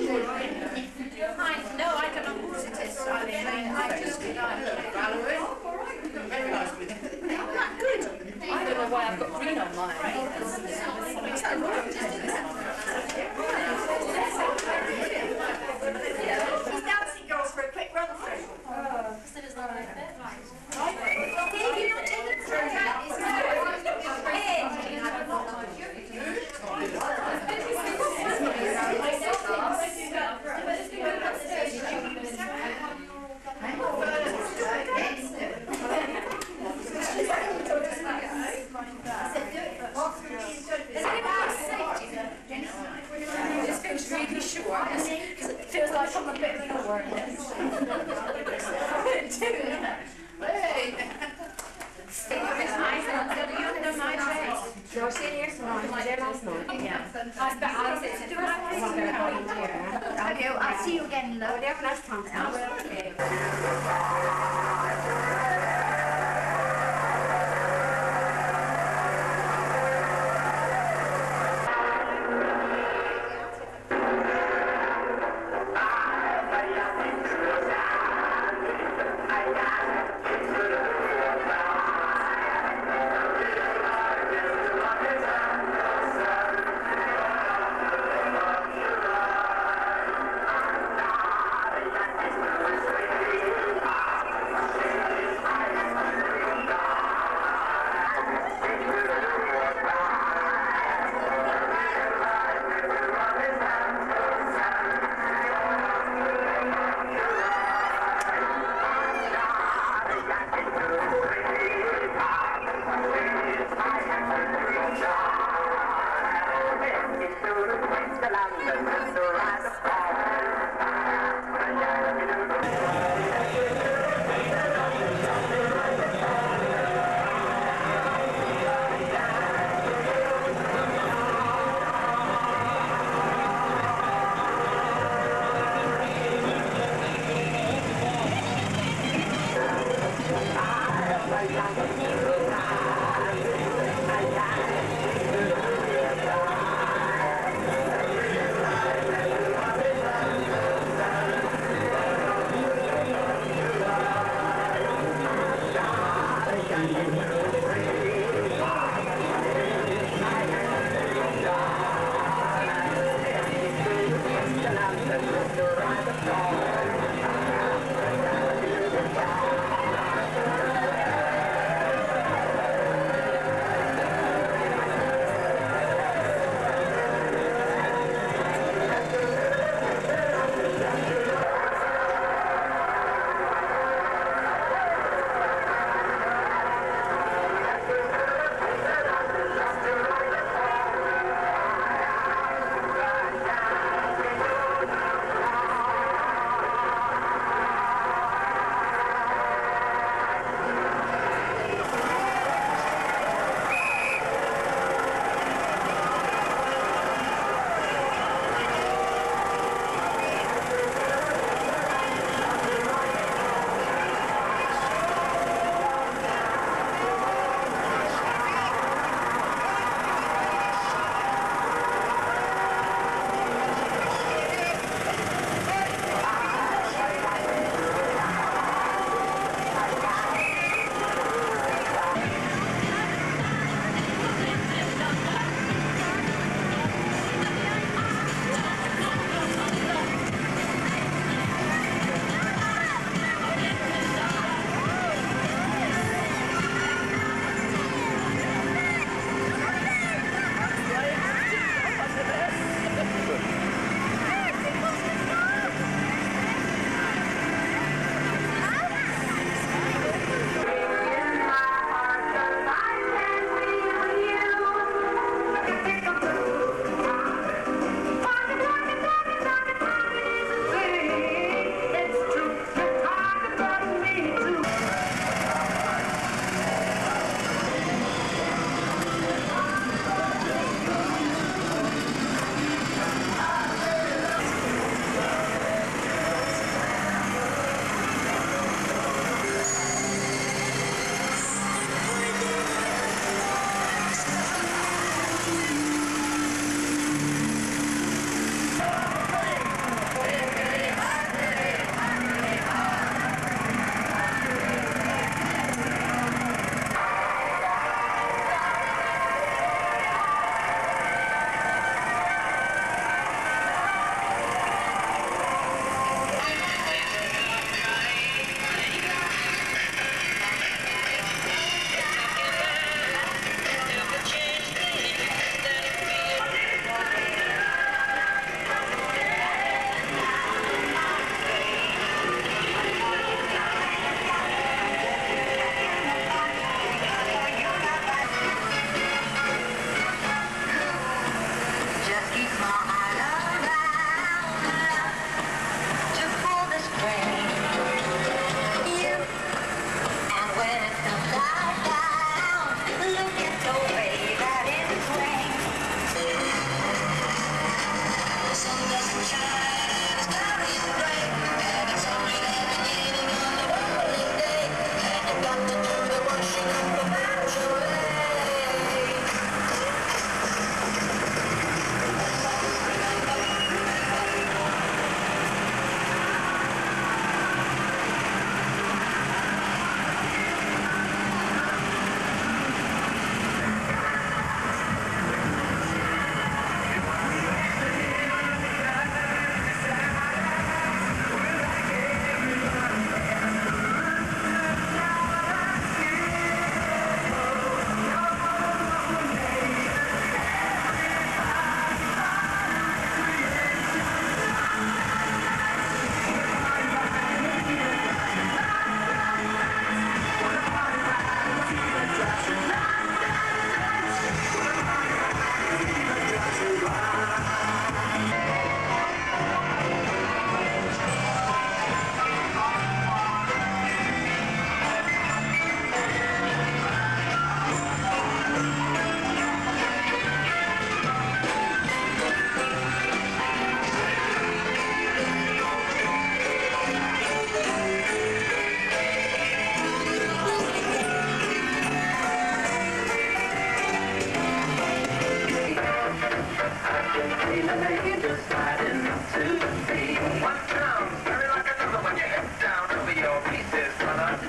No, I know what it. I just No, she here tonight. She was there last night. Yeah. I bet I sit to do it. Okay, I'll see you again, love. they're for last time.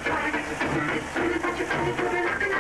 すぐに立ち寄せることになってる。